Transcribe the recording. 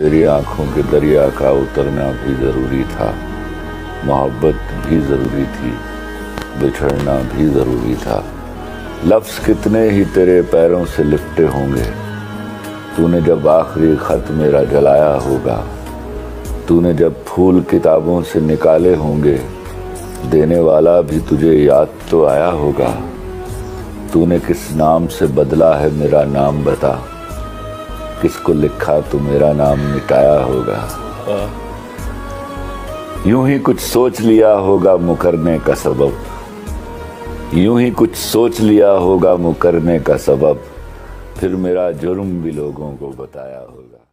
तेरी आँखों के दरिया का उतरना भी ज़रूरी था। मोहब्बत भी ज़रूरी थी। बिछड़ना भी ज़रूरी था। लफ्ज़ कितने ही तेरे पैरों से लिपटे होंगे। तूने जब आखिरी ख़त मेरा जलाया होगा, तूने जब फूल किताबों से निकाले होंगे, देने वाला भी तुझे याद तो आया होगा। तूने किस नाम से बदला है मेरा नाम बता। किसको लिखा तो मेरा नाम मिटाया होगा। यूँ ही कुछ सोच लिया होगा मुकरने का सबब। यूँ ही कुछ सोच लिया होगा मुकरने का सबब। फिर मेरा जुर्म भी लोगों को बताया होगा।